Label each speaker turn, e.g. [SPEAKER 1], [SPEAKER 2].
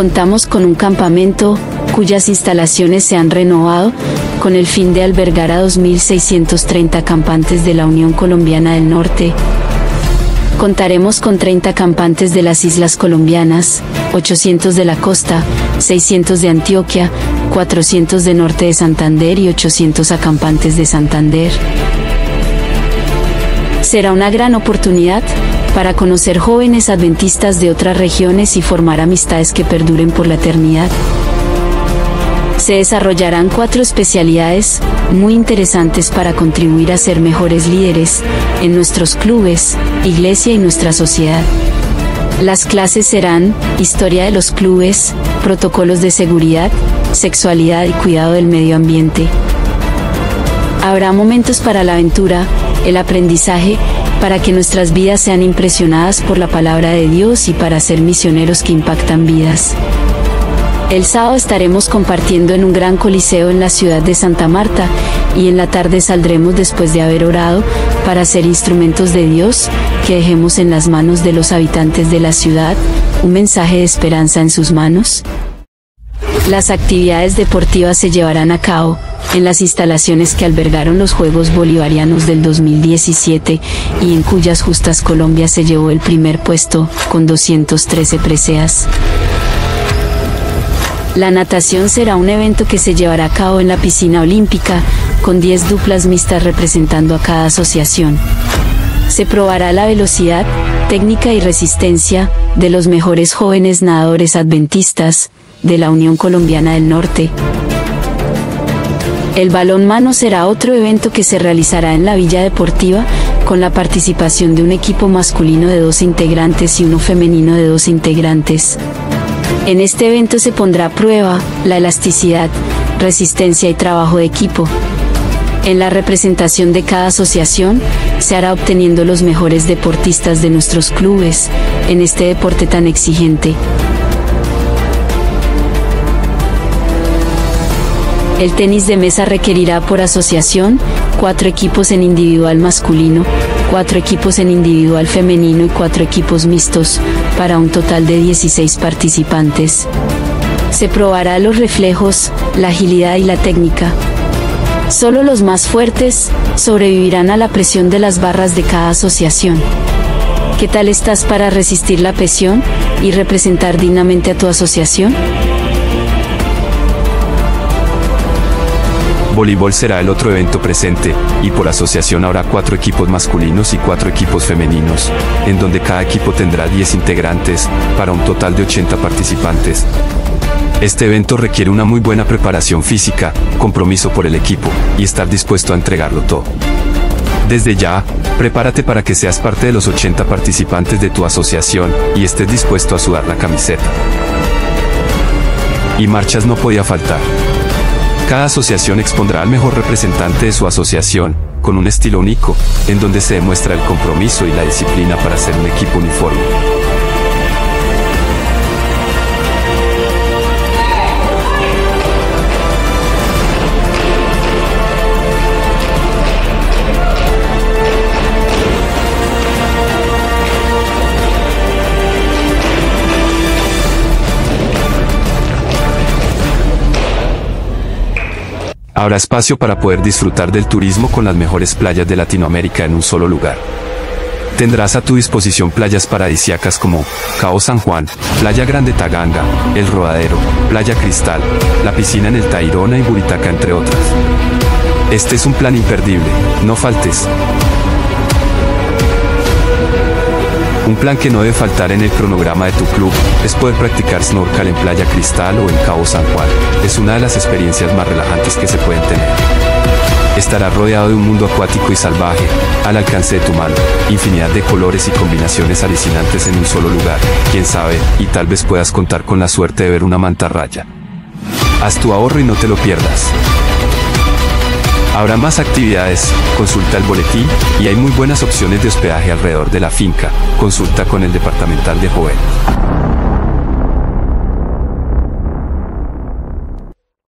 [SPEAKER 1] Contamos con un campamento, cuyas instalaciones se han renovado, con el fin de albergar a 2.630 acampantes de la Unión Colombiana del Norte. Contaremos con 30 acampantes de las islas colombianas, 800 de la costa, 600 de Antioquia, 400 de norte de Santander y 800 acampantes de Santander. Será una gran oportunidad para conocer jóvenes adventistas de otras regiones y formar amistades que perduren por la eternidad. Se desarrollarán cuatro especialidades muy interesantes para contribuir a ser mejores líderes en nuestros clubes, iglesia y nuestra sociedad. Las clases serán Historia de los clubes, Protocolos de seguridad, Sexualidad y cuidado del medio ambiente. Habrá momentos para la aventura, el aprendizaje, para que nuestras vidas sean impresionadas por la palabra de Dios y para ser misioneros que impactan vidas. El sábado estaremos compartiendo en un gran coliseo en la ciudad de Santa Marta y en la tarde saldremos después de haber orado para ser instrumentos de Dios que dejemos en las manos de los habitantes de la ciudad un mensaje de esperanza en sus manos. Las actividades deportivas se llevarán a cabo en las instalaciones que albergaron los Juegos Bolivarianos del 2017 y en cuyas justas Colombia se llevó el primer puesto con 213 preseas. La natación será un evento que se llevará a cabo en la piscina olímpica, con 10 duplas mixtas representando a cada asociación. Se probará la velocidad, técnica y resistencia de los mejores jóvenes nadadores adventistas de la Unión Colombiana del Norte. El balón mano será otro evento que se realizará en la Villa Deportiva, con la participación de un equipo masculino de dos integrantes y uno femenino de dos integrantes. En este evento se pondrá a prueba la elasticidad, resistencia y trabajo de equipo. En la representación de cada asociación, se hará obteniendo los mejores deportistas de nuestros clubes, en este deporte tan exigente. El tenis de mesa requerirá por asociación cuatro equipos en individual masculino, cuatro equipos en individual femenino y cuatro equipos mixtos, para un total de 16 participantes. Se probará los reflejos, la agilidad y la técnica. Solo los más fuertes sobrevivirán a la presión de las barras de cada asociación. ¿Qué tal estás para resistir la presión y representar dignamente a tu asociación?
[SPEAKER 2] Voleibol será el otro evento presente, y por asociación habrá cuatro equipos masculinos y cuatro equipos femeninos, en donde cada equipo tendrá 10 integrantes, para un total de 80 participantes. Este evento requiere una muy buena preparación física, compromiso por el equipo, y estar dispuesto a entregarlo todo. Desde ya, prepárate para que seas parte de los 80 participantes de tu asociación y estés dispuesto a sudar la camiseta. Y marchas no podía faltar. Cada asociación expondrá al mejor representante de su asociación, con un estilo único, en donde se demuestra el compromiso y la disciplina para ser un equipo uniforme. Habrá espacio para poder disfrutar del turismo con las mejores playas de Latinoamérica en un solo lugar. Tendrás a tu disposición playas paradisiacas como Cabo San Juan, Playa Grande Taganga, El Rodadero, Playa Cristal, la piscina en el Tairona y Buritaca entre otras. Este es un plan imperdible, no faltes. Un plan que no debe faltar en el cronograma de tu club es poder practicar snorkel en Playa Cristal o en Cabo San Juan. Es una de las experiencias más relajantes que se pueden tener. Estarás rodeado de un mundo acuático y salvaje, al alcance de tu mano, infinidad de colores y combinaciones alucinantes en un solo lugar, quién sabe, y tal vez puedas contar con la suerte de ver una mantarraya. Haz tu ahorro y no te lo pierdas. Habrá más actividades, consulta el boletín y hay muy buenas opciones de hospedaje alrededor de la finca. Consulta con el departamental de Joven.